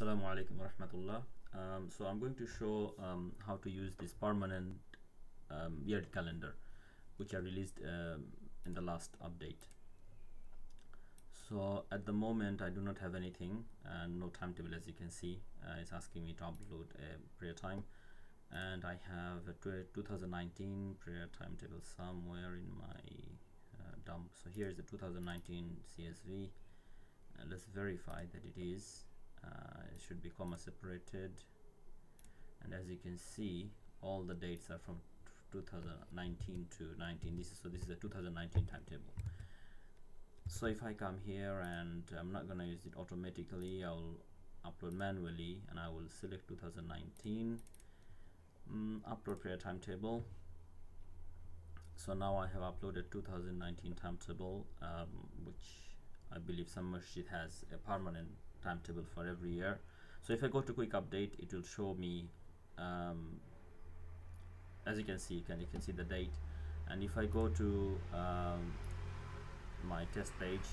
Assalamu alaikum warahmatullah. Um, so I'm going to show um, how to use this permanent um, year calendar which I released um, in the last update. So at the moment I do not have anything and no timetable as you can see. Uh, it's asking me to upload a prayer time and I have a 2019 prayer timetable somewhere in my uh, dump. So here's the 2019 CSV and let's verify that it is uh, it should be comma separated and as you can see all the dates are from 2019 to 19 this is so this is a 2019 timetable. So if I come here and I'm not gonna use it automatically I'll upload manually and I will select 2019 mm, upload prayer timetable. So now I have uploaded 2019 timetable um, which I believe some masjid has a permanent timetable for every year. So if I go to quick update it will show me um, as you can see you can, you can see the date. And if I go to um, my test page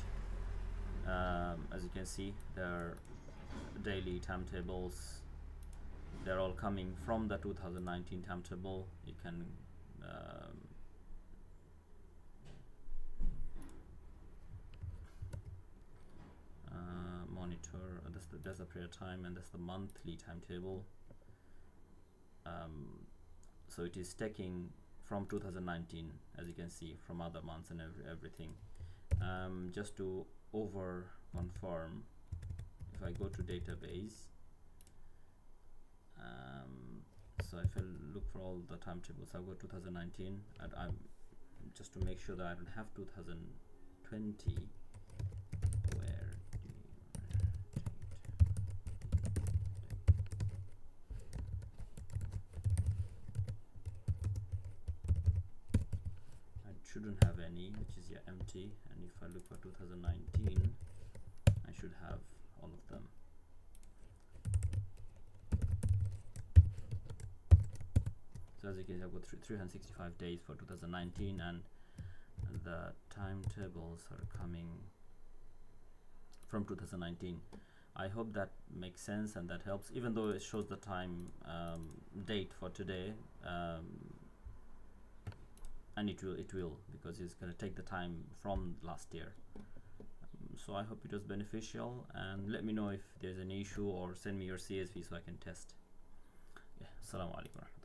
um, as you can see there are daily timetables. They're all coming from the 2019 timetable. You can um, monitor uh, that's the prayer time and that's the monthly timetable. Um, so it is taking from 2019 as you can see from other months and every, everything. Um, just to over confirm if I go to database um, so if I look for all the timetables I'll go 2019 and I'm just to make sure that I don't have 2020 shouldn't have any which is yeah empty and if I look for 2019 I should have all of them. So as you can see I've got 365 days for 2019 and the timetables are coming from 2019 I hope that makes sense and that helps even though it shows the time um, date for today um, and it will it will because it's going to take the time from last year. Um, so I hope it was beneficial and let me know if there's an issue or send me your CSV so I can test. Yeah assalamu alaikum